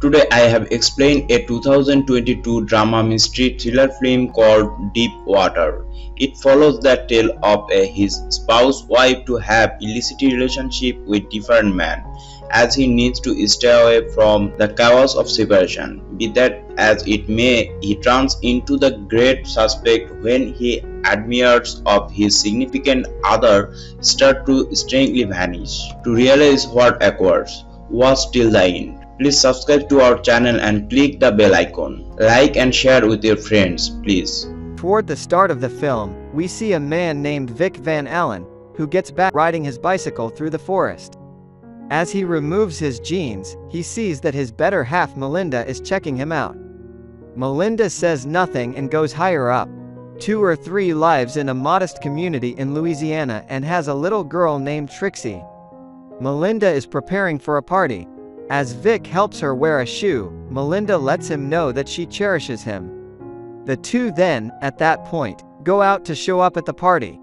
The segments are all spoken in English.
Today I have explained a 2022 drama mystery thriller film called Deep Water. It follows the tale of a, his spouse wife to have illicit relationship with different men as he needs to stay away from the chaos of separation. Be that as it may, he turns into the great suspect when he admires of his significant other start to strangely vanish. To realize what occurs, watch till the end. Please subscribe to our channel and click the bell icon. Like and share with your friends, please. Toward the start of the film, we see a man named Vic Van Allen, who gets back riding his bicycle through the forest. As he removes his jeans, he sees that his better half Melinda is checking him out. Melinda says nothing and goes higher up. Two or three lives in a modest community in Louisiana and has a little girl named Trixie. Melinda is preparing for a party, as Vic helps her wear a shoe, Melinda lets him know that she cherishes him. The two then, at that point, go out to show up at the party.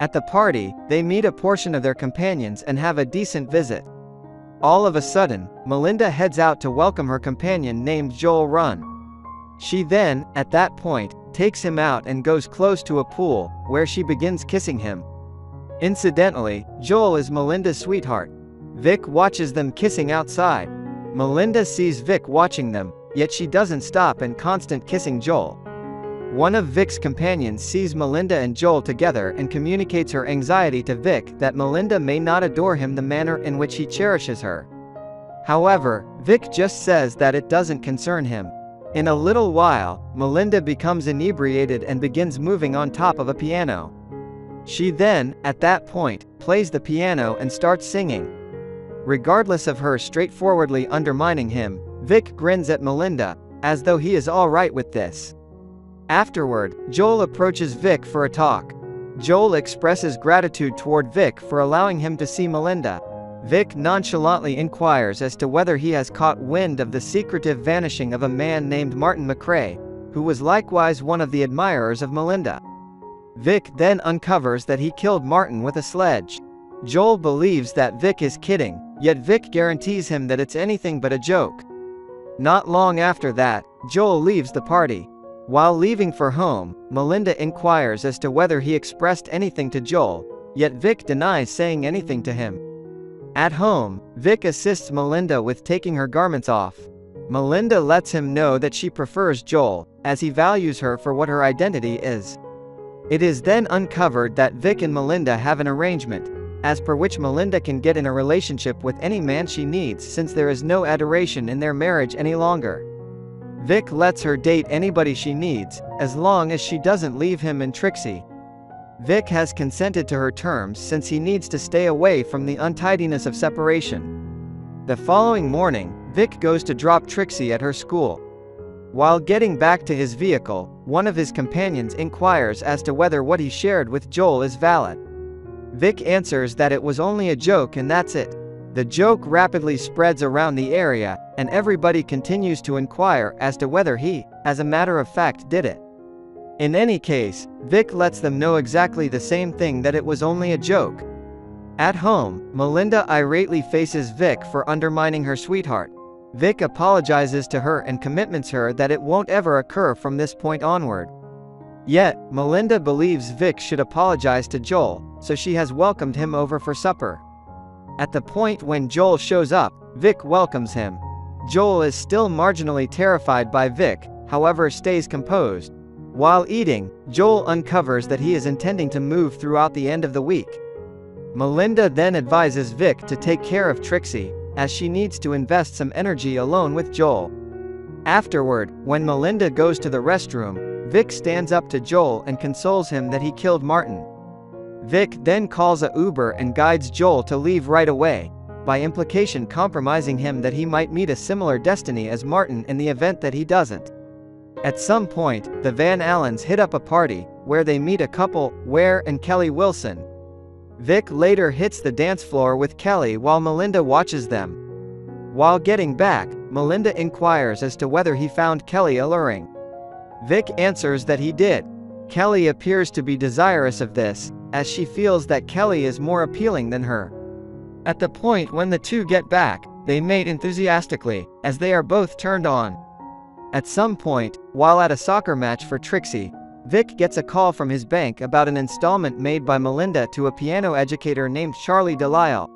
At the party, they meet a portion of their companions and have a decent visit. All of a sudden, Melinda heads out to welcome her companion named Joel Run. She then, at that point, takes him out and goes close to a pool, where she begins kissing him. Incidentally, Joel is Melinda's sweetheart, Vic watches them kissing outside. Melinda sees Vic watching them, yet she doesn't stop and constant kissing Joel. One of Vic's companions sees Melinda and Joel together and communicates her anxiety to Vic that Melinda may not adore him the manner in which he cherishes her. However, Vic just says that it doesn't concern him. In a little while, Melinda becomes inebriated and begins moving on top of a piano. She then, at that point, plays the piano and starts singing. Regardless of her straightforwardly undermining him, Vic grins at Melinda, as though he is alright with this. Afterward, Joel approaches Vic for a talk. Joel expresses gratitude toward Vic for allowing him to see Melinda. Vic nonchalantly inquires as to whether he has caught wind of the secretive vanishing of a man named Martin McCrae, who was likewise one of the admirers of Melinda. Vic then uncovers that he killed Martin with a sledge. Joel believes that Vic is kidding, yet Vic guarantees him that it's anything but a joke. Not long after that, Joel leaves the party. While leaving for home, Melinda inquires as to whether he expressed anything to Joel, yet Vic denies saying anything to him. At home, Vic assists Melinda with taking her garments off. Melinda lets him know that she prefers Joel, as he values her for what her identity is. It is then uncovered that Vic and Melinda have an arrangement, as per which Melinda can get in a relationship with any man she needs since there is no adoration in their marriage any longer. Vic lets her date anybody she needs, as long as she doesn't leave him and Trixie. Vic has consented to her terms since he needs to stay away from the untidiness of separation. The following morning, Vic goes to drop Trixie at her school. While getting back to his vehicle, one of his companions inquires as to whether what he shared with Joel is valid. Vic answers that it was only a joke and that's it. The joke rapidly spreads around the area, and everybody continues to inquire as to whether he, as a matter of fact, did it. In any case, Vic lets them know exactly the same thing that it was only a joke. At home, Melinda irately faces Vic for undermining her sweetheart. Vic apologizes to her and commitments her that it won't ever occur from this point onward. Yet, Melinda believes Vic should apologize to Joel, so she has welcomed him over for supper. At the point when Joel shows up, Vic welcomes him. Joel is still marginally terrified by Vic, however stays composed. While eating, Joel uncovers that he is intending to move throughout the end of the week. Melinda then advises Vic to take care of Trixie, as she needs to invest some energy alone with Joel. Afterward, when Melinda goes to the restroom, Vic stands up to Joel and consoles him that he killed Martin. Vic then calls a Uber and guides Joel to leave right away, by implication compromising him that he might meet a similar destiny as Martin in the event that he doesn't. At some point, the Van Allens hit up a party, where they meet a couple, Ware and Kelly Wilson. Vic later hits the dance floor with Kelly while Melinda watches them. While getting back, Melinda inquires as to whether he found Kelly alluring. Vic answers that he did. Kelly appears to be desirous of this, as she feels that Kelly is more appealing than her. At the point when the two get back, They mate enthusiastically, as they are both turned on. At some point, while at a soccer match for Trixie, Vic gets a call from his bank about an installment made by Melinda to a piano educator named Charlie Delisle.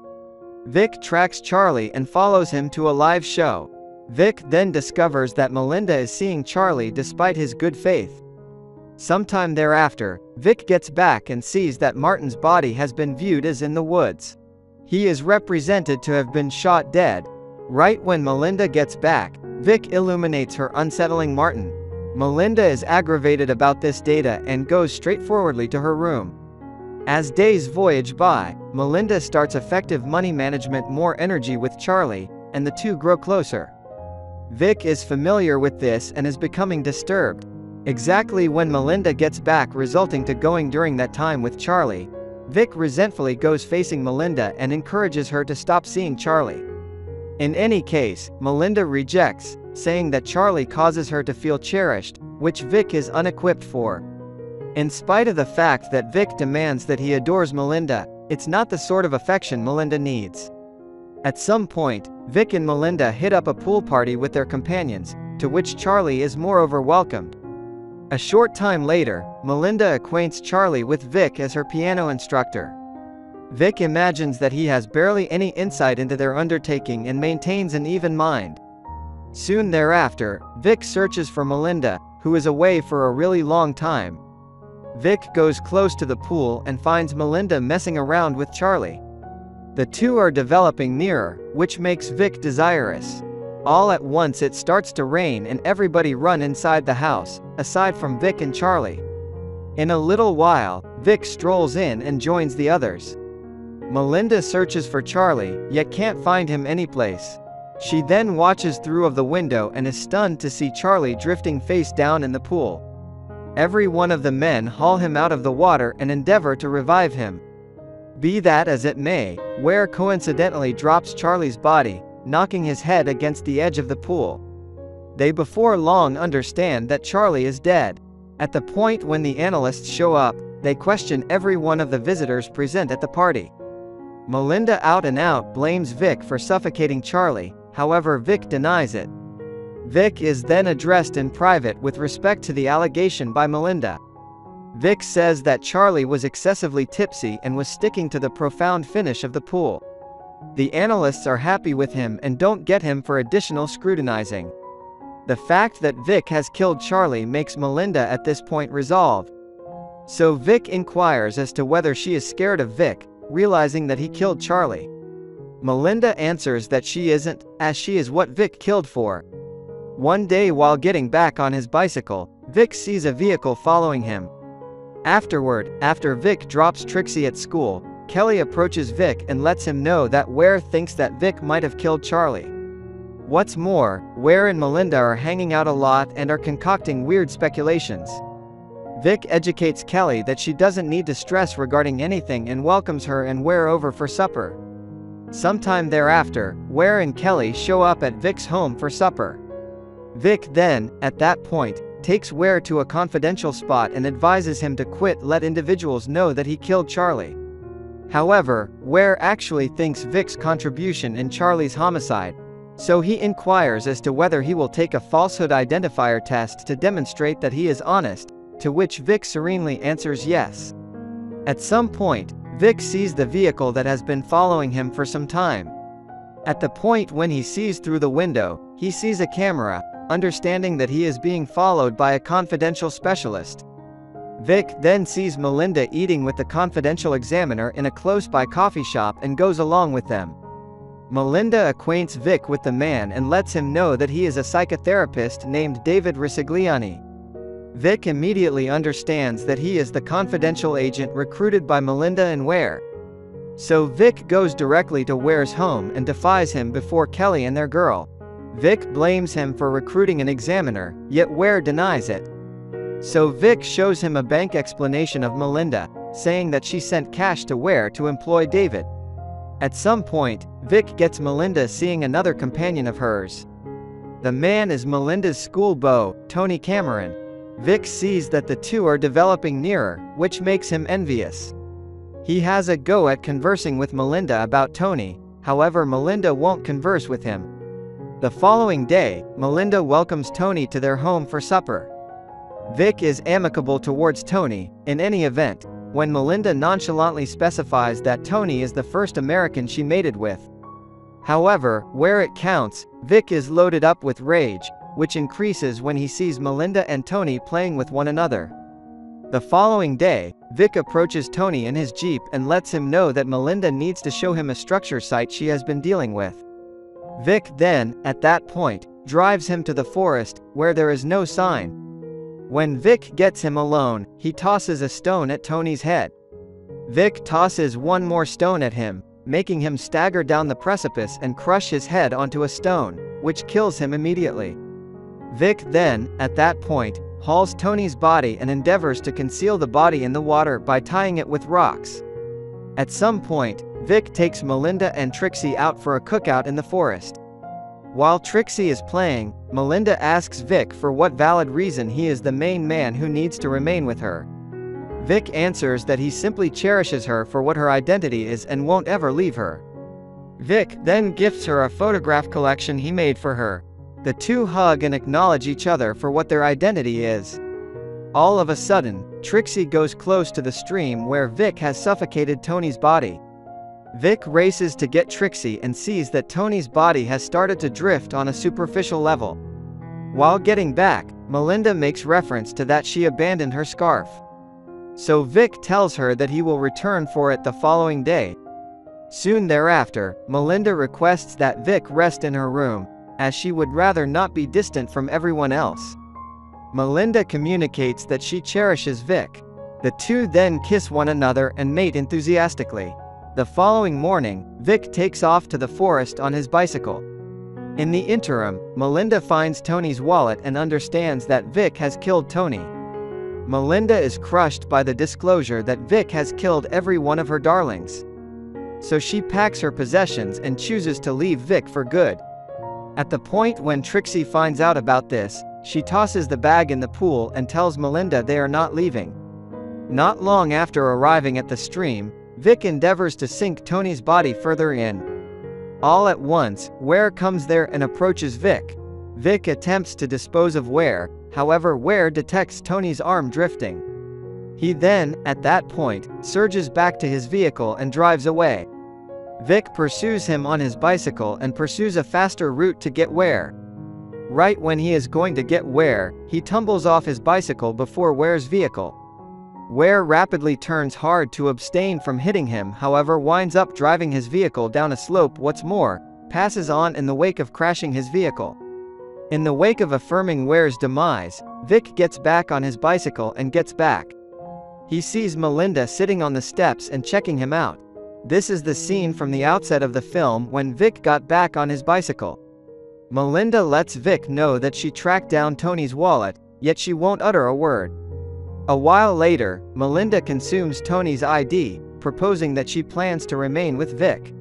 Vic tracks Charlie and follows him to a live show. Vic then discovers that Melinda is seeing Charlie despite his good faith. Sometime thereafter, Vic gets back and sees that Martin's body has been viewed as in the woods. He is represented to have been shot dead. Right when Melinda gets back, Vic illuminates her unsettling Martin. Melinda is aggravated about this data and goes straightforwardly to her room. As days voyage by, Melinda starts effective money management more energy with Charlie, and the two grow closer. Vic is familiar with this and is becoming disturbed. Exactly when Melinda gets back resulting to going during that time with Charlie, Vic resentfully goes facing Melinda and encourages her to stop seeing Charlie. In any case, Melinda rejects, saying that Charlie causes her to feel cherished, which Vic is unequipped for. In spite of the fact that Vic demands that he adores Melinda, it's not the sort of affection Melinda needs. At some point, Vic and Melinda hit up a pool party with their companions, to which Charlie is moreover welcomed. A short time later, Melinda acquaints Charlie with Vic as her piano instructor. Vic imagines that he has barely any insight into their undertaking and maintains an even mind. Soon thereafter, Vic searches for Melinda, who is away for a really long time. Vic goes close to the pool and finds Melinda messing around with Charlie. The two are developing nearer, which makes Vic desirous. All at once it starts to rain and everybody run inside the house, aside from Vic and Charlie. In a little while, Vic strolls in and joins the others. Melinda searches for Charlie, yet can't find him anyplace. She then watches through of the window and is stunned to see Charlie drifting face down in the pool. Every one of the men haul him out of the water and endeavor to revive him. Be that as it may, Ware coincidentally drops Charlie's body, knocking his head against the edge of the pool. They before long understand that Charlie is dead. At the point when the analysts show up, they question every one of the visitors present at the party. Melinda out and out blames Vic for suffocating Charlie, however Vic denies it. Vic is then addressed in private with respect to the allegation by Melinda. Vic says that Charlie was excessively tipsy and was sticking to the profound finish of the pool. The analysts are happy with him and don't get him for additional scrutinizing. The fact that Vic has killed Charlie makes Melinda at this point resolve. So Vic inquires as to whether she is scared of Vic, realizing that he killed Charlie. Melinda answers that she isn't, as she is what Vic killed for. One day while getting back on his bicycle, Vic sees a vehicle following him. Afterward, after Vic drops Trixie at school, Kelly approaches Vic and lets him know that Ware thinks that Vic might have killed Charlie. What's more, Ware and Melinda are hanging out a lot and are concocting weird speculations. Vic educates Kelly that she doesn't need to stress regarding anything and welcomes her and Ware over for supper. Sometime thereafter, Ware and Kelly show up at Vic's home for supper. Vic then, at that point, takes Ware to a confidential spot and advises him to quit let individuals know that he killed Charlie. However, Ware actually thinks Vic's contribution in Charlie's homicide, so he inquires as to whether he will take a falsehood identifier test to demonstrate that he is honest, to which Vic serenely answers yes. At some point, Vic sees the vehicle that has been following him for some time. At the point when he sees through the window, he sees a camera, understanding that he is being followed by a confidential specialist. Vic then sees Melinda eating with the confidential examiner in a close-by coffee shop and goes along with them. Melinda acquaints Vic with the man and lets him know that he is a psychotherapist named David Risigliani. Vic immediately understands that he is the confidential agent recruited by Melinda and Ware. So Vic goes directly to Ware's home and defies him before Kelly and their girl. Vic blames him for recruiting an examiner, yet Ware denies it. So Vic shows him a bank explanation of Melinda, saying that she sent cash to Ware to employ David. At some point, Vic gets Melinda seeing another companion of hers. The man is Melinda's school beau, Tony Cameron. Vic sees that the two are developing nearer, which makes him envious. He has a go at conversing with Melinda about Tony, however Melinda won't converse with him. The following day, Melinda welcomes Tony to their home for supper. Vic is amicable towards Tony, in any event, when Melinda nonchalantly specifies that Tony is the first American she mated with. However, where it counts, Vic is loaded up with rage, which increases when he sees Melinda and Tony playing with one another. The following day, Vic approaches Tony in his Jeep and lets him know that Melinda needs to show him a structure site she has been dealing with. Vic then, at that point, drives him to the forest, where there is no sign, when Vic gets him alone, he tosses a stone at Tony's head. Vic tosses one more stone at him, making him stagger down the precipice and crush his head onto a stone, which kills him immediately. Vic then, at that point, hauls Tony's body and endeavors to conceal the body in the water by tying it with rocks. At some point, Vic takes Melinda and Trixie out for a cookout in the forest. While Trixie is playing, Melinda asks Vic for what valid reason he is the main man who needs to remain with her. Vic answers that he simply cherishes her for what her identity is and won't ever leave her. Vic then gifts her a photograph collection he made for her. The two hug and acknowledge each other for what their identity is. All of a sudden, Trixie goes close to the stream where Vic has suffocated Tony's body. Vic races to get Trixie and sees that Tony's body has started to drift on a superficial level. While getting back, Melinda makes reference to that she abandoned her scarf. So Vic tells her that he will return for it the following day. Soon thereafter, Melinda requests that Vic rest in her room, as she would rather not be distant from everyone else. Melinda communicates that she cherishes Vic. The two then kiss one another and mate enthusiastically. The following morning, Vic takes off to the forest on his bicycle. In the interim, Melinda finds Tony's wallet and understands that Vic has killed Tony. Melinda is crushed by the disclosure that Vic has killed every one of her darlings. So she packs her possessions and chooses to leave Vic for good. At the point when Trixie finds out about this, she tosses the bag in the pool and tells Melinda they are not leaving. Not long after arriving at the stream, Vic endeavors to sink Tony's body further in. All at once, Ware comes there and approaches Vic. Vic attempts to dispose of Ware, however Ware detects Tony's arm drifting. He then, at that point, surges back to his vehicle and drives away. Vic pursues him on his bicycle and pursues a faster route to get Ware. Right when he is going to get Ware, he tumbles off his bicycle before Ware's vehicle. Ware rapidly turns hard to abstain from hitting him however winds up driving his vehicle down a slope what's more, passes on in the wake of crashing his vehicle. In the wake of affirming Ware's demise, Vic gets back on his bicycle and gets back. He sees Melinda sitting on the steps and checking him out. This is the scene from the outset of the film when Vic got back on his bicycle. Melinda lets Vic know that she tracked down Tony's wallet, yet she won't utter a word. A while later, Melinda consumes Tony's ID, proposing that she plans to remain with Vic.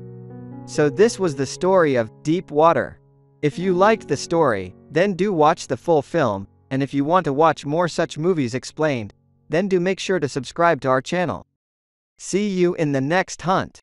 So this was the story of Deep Water. If you liked the story, then do watch the full film, and if you want to watch more such movies explained, then do make sure to subscribe to our channel. See you in the next hunt.